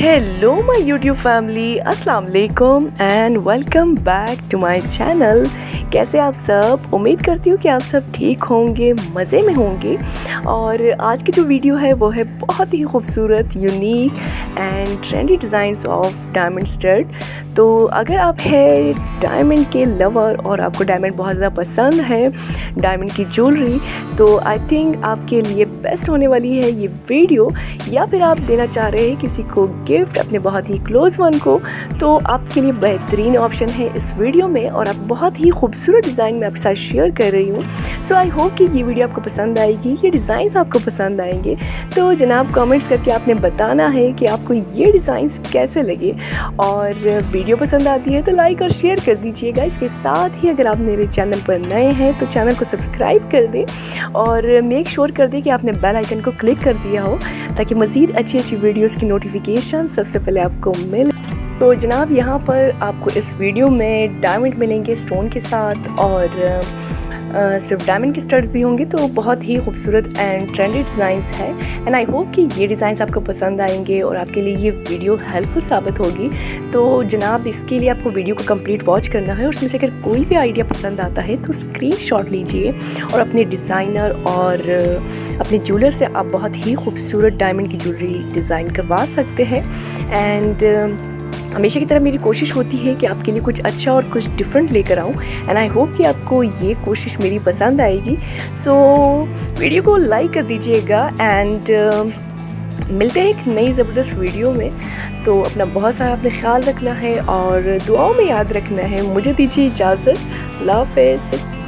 Hello my YouTube family अस्सलाम वालेकुम and welcome back to my channel कैसे आप सब? उम्मीद करती हूँ कि आप सब ठीक होंगे, मज़े में होंगे। और आज की जो वीडियो है, वो है बहुत ही खूबसूरत unique and trendy designs of diamond stud तो अगर आप है डायमंड के लवर और आपको डायमंड बहुत ज़्यादा पसंद है डायमंड की ज्वेलरी तो आई थिंक आपके लिए बेस्ट होने वाली है ये वीडियो या फिर आप देना चाह रहे हैं किसी को गिफ्ट अपने बहुत ही क्लोज़ वन को तो आपके लिए बेहतरीन ऑप्शन है इस वीडियो में और आप बहुत ही खूबसूरत डिज़ाइन में आपके साथ शेयर कर रही हूँ। सो आई होप कि ये वीडियो आपको पसंद आएगी, ये डिज़ाइंस आपको पसंद आएँगे। तो जनाब कमेंट्स करके आपने बताना है कि आपको ये डिज़ाइंस कैसे लगे और वीडियो पसंद आती है तो लाइक और शेयर कर दीजिएगा इसके साथ ही अगर आप मेरे चैनल पर नए हैं तो चैनल को सब्सक्राइब कर दें और मेक श्योर कर दें कि आपने बेल आइकन को क्लिक कर दिया हो ताकि मज़ीद अच्छी अच्छी वीडियोज़ की नोटिफिकेशन सबसे पहले आपको मिल तो जनाब यहाँ पर आपको इस वीडियो में डायमंड मिलेंगे स्टोन के साथ और सिर्फ़ डायमंड के स्टड्स भी होंगे तो बहुत ही खूबसूरत एंड ट्रेंडी डिज़ाइंस है। एंड आई होप कि ये डिज़ाइंस आपको पसंद आएँगे और आपके लिए ये वीडियो हेल्पफुल साबित होगी। तो जनाब, इसके लिए आपको वीडियो को कंप्लीट वॉच करना है उसमें से अगर कोई भी आइडिया पसंद आता है तो स्क्रीन लीजिए और अपने डिज़ाइनर और अपने ज्वेलर से आप बहुत ही खूबसूरत डायमंड की ज्वेलरी डिज़ाइन करवा सकते हैं। एंड हमेशा की तरह मेरी कोशिश होती है कि आपके लिए कुछ अच्छा और कुछ डिफरेंट लेकर आऊँ एंड आई होप कि आपको ये कोशिश मेरी पसंद आएगी। सो so, वीडियो को लाइक कर दीजिएगा एंड uh, मिलते हैं एक नई ज़बरदस्त वीडियो में। तो अपना बहुत सारा आपने ख्याल रखना है और दुआओं में याद रखना है। मुझे दीजिए इजाज़त। हाफिज़।